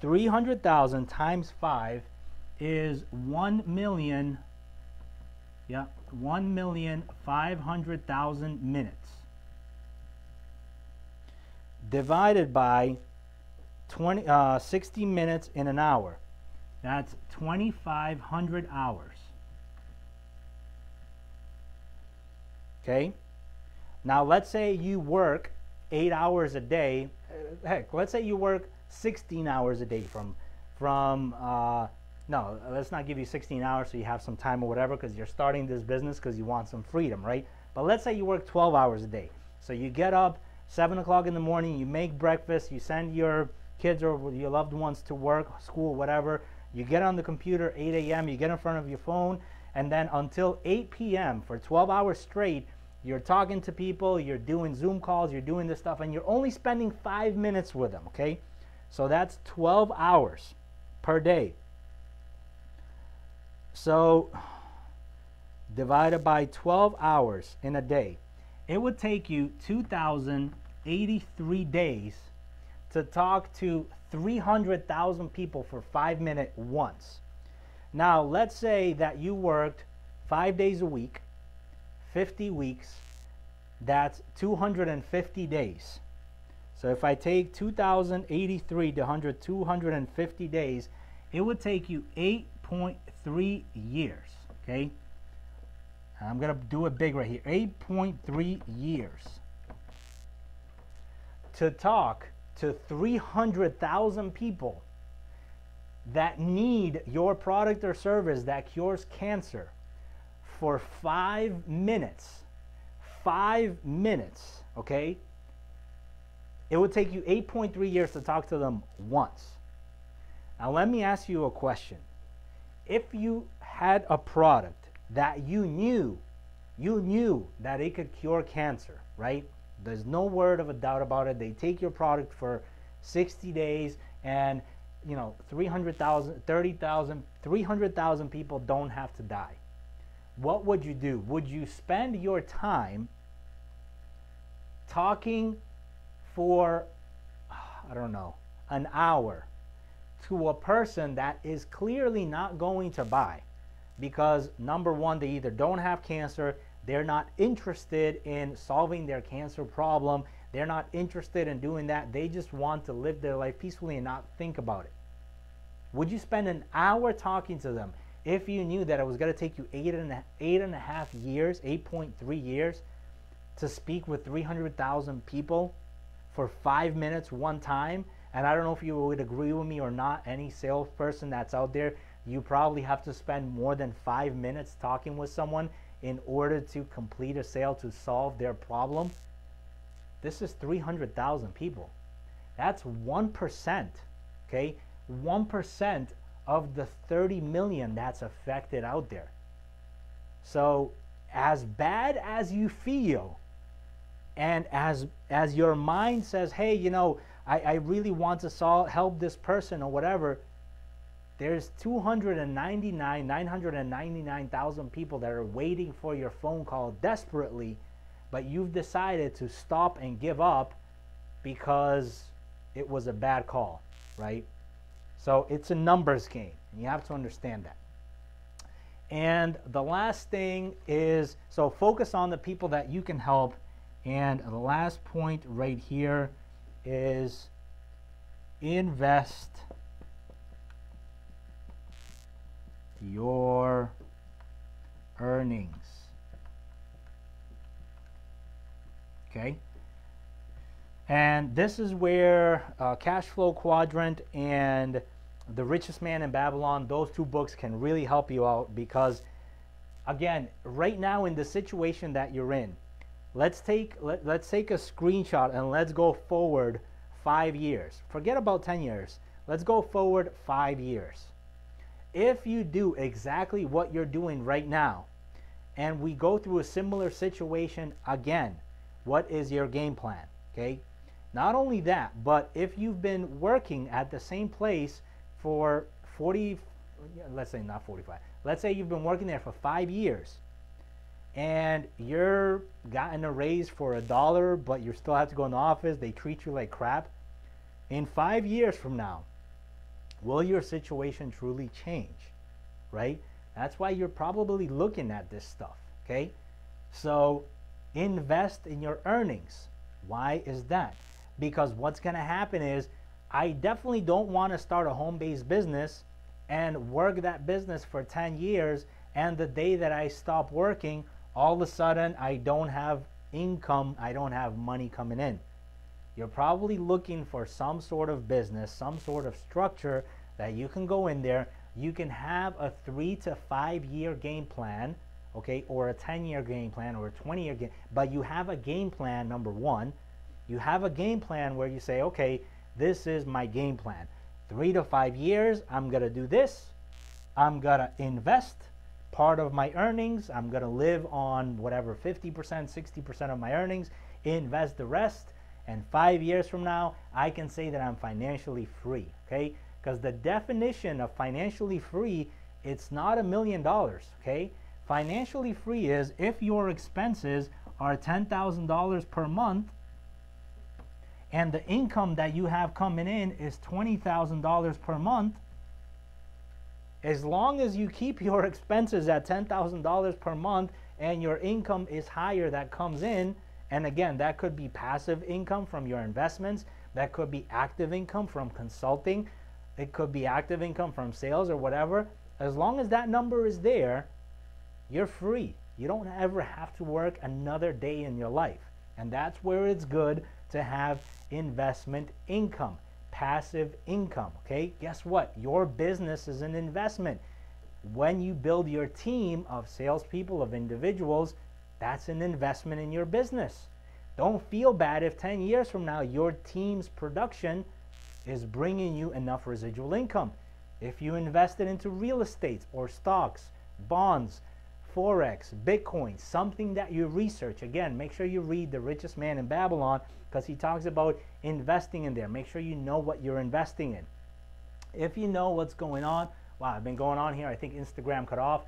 [SPEAKER 1] 300,000 times 5 is 1 million, yeah, 1,500,000 minutes. Divided by 20, uh, 60 minutes in an hour. That's 2,500 hours. Okay? Now, let's say you work eight hours a day. Heck, let's say you work 16 hours a day from, from uh, no, let's not give you 16 hours so you have some time or whatever because you're starting this business because you want some freedom, right? But let's say you work 12 hours a day. So you get up 7 o'clock in the morning, you make breakfast, you send your kids or your loved ones to work, school, whatever. You get on the computer 8 a.m., you get in front of your phone, and then until 8 p.m. for 12 hours straight, you're talking to people, you're doing Zoom calls, you're doing this stuff, and you're only spending five minutes with them, okay? So that's 12 hours per day. So divided by 12 hours in a day, it would take you 2,083 days to talk to 300,000 people for five minutes once. Now, let's say that you worked five days a week, 50 weeks, that's 250 days. So if I take 2,083 to 100, 250 days, it would take you 8.3 years, okay? I'm going to do it big right here. 8.3 years to talk to 300,000 people that need your product or service that cures cancer for five minutes. Five minutes, okay? It would take you 8.3 years to talk to them once. Now, let me ask you a question. If you had a product that you knew, you knew that it could cure cancer, right? There's no word of a doubt about it. They take your product for 60 days and you know 300,000 30,000 300,000 people don't have to die. What would you do? Would you spend your time talking for I don't know, an hour to a person that is clearly not going to buy because number 1 they either don't have cancer they're not interested in solving their cancer problem. They're not interested in doing that. They just want to live their life peacefully and not think about it. Would you spend an hour talking to them if you knew that it was going to take you eight and, a, eight and a half years, 8.3 years, to speak with 300,000 people for five minutes one time? And I don't know if you would agree with me or not. Any salesperson that's out there, you probably have to spend more than five minutes talking with someone in order to complete a sale to solve their problem, this is 300,000 people. That's 1%, okay? 1% of the 30 million that's affected out there. So, as bad as you feel, and as as your mind says, hey, you know, I, I really want to solve help this person or whatever, there's 299, 999,000 people that are waiting for your phone call desperately, but you've decided to stop and give up because it was a bad call, right? So it's a numbers game, and you have to understand that. And the last thing is so focus on the people that you can help. And the last point right here is invest your earnings. Okay? And this is where uh, Cash Flow Quadrant and The Richest Man in Babylon, those two books can really help you out because, again, right now in the situation that you're in, let's take, let, let's take a screenshot and let's go forward five years. Forget about 10 years. Let's go forward five years if you do exactly what you're doing right now, and we go through a similar situation again, what is your game plan? Okay. Not only that, but if you've been working at the same place for 40, let's say not 45, let's say you've been working there for five years, and you're gotten a raise for a dollar, but you still have to go in the office, they treat you like crap. In five years from now, will your situation truly change? Right? That's why you're probably looking at this stuff. Okay? So invest in your earnings. Why is that? Because what's going to happen is I definitely don't want to start a home based business and work that business for 10 years. And the day that I stop working, all of a sudden I don't have income, I don't have money coming in. You're probably looking for some sort of business, some sort of structure that you can go in there. You can have a three to five year game plan, okay, or a 10 year game plan or a 20 year game, but you have a game plan, number one. You have a game plan where you say, okay, this is my game plan. Three to five years, I'm to do this. I'm to invest part of my earnings. I'm going to live on whatever 50%, 60% of my earnings, invest the rest. And five years from now, I can say that I'm financially free. Okay? Because the definition of financially free, it's not a million dollars. Okay? Financially free is if your expenses are $10,000 per month and the income that you have coming in is $20,000 per month, as long as you keep [LAUGHS] your expenses at $10,000 per month and your income is higher that comes in, and again, that could be passive income from your investments, that could be active income from consulting, it could be active income from sales or whatever. As long as that number is there, you're free. You don't ever have to work another day in your life. And that's where it's good to have investment income, passive income. Okay, guess what? Your business is an investment. When you build your team of salespeople, of individuals, that's an investment in your business. Don't feel bad if 10 years from now your team's production is bringing you enough residual income. If you invested into real estate or stocks, bonds, Forex, Bitcoin, something that you research. Again, make sure you read The Richest Man in Babylon because he talks about investing in there. Make sure you know what you're investing in. If you know what's going on, wow, I've been going on here. I think Instagram cut off.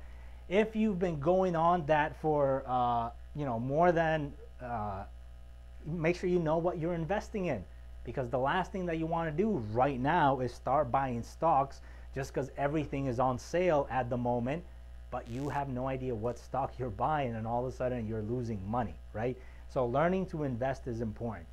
[SPEAKER 1] If you've been going on that for, uh, you know, more than, uh, make sure you know what you're investing in because the last thing that you want to do right now is start buying stocks just because everything is on sale at the moment but you have no idea what stock you're buying and all of a sudden you're losing money, right? So learning to invest is important.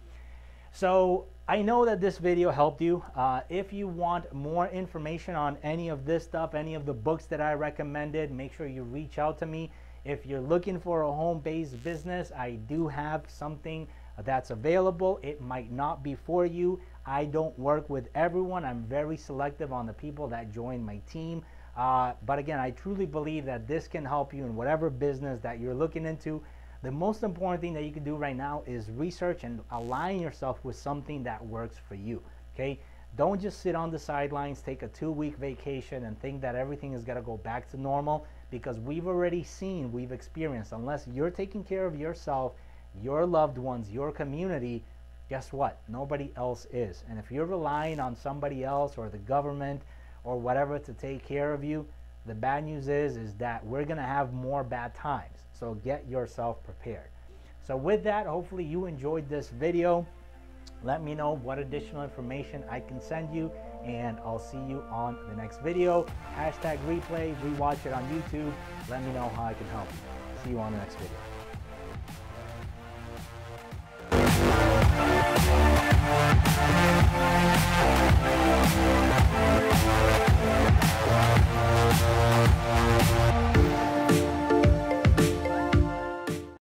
[SPEAKER 1] So I know that this video helped you. Uh, if you want more information on any of this stuff, any of the books that I recommended, make sure you reach out to me. If you're looking for a home-based business, I do have something that's available. It might not be for you. I don't work with everyone. I'm very selective on the people that join my team. Uh, but again, I truly believe that this can help you in whatever business that you're looking into. The most important thing that you can do right now is research and align yourself with something that works for you. Okay? Don't just sit on the sidelines, take a two week vacation, and think that everything is going to go back to normal because we've already seen, we've experienced, unless you're taking care of yourself, your loved ones, your community, guess what? Nobody else is. And if you're relying on somebody else or the government, or whatever to take care of you. The bad news is is that we're going to have more bad times. So get yourself prepared. So with that, hopefully you enjoyed this video. Let me know what additional information I can send you and I'll see you on the next video. Hashtag replay, rewatch it on YouTube. Let me know how I can help you. See you on the next video.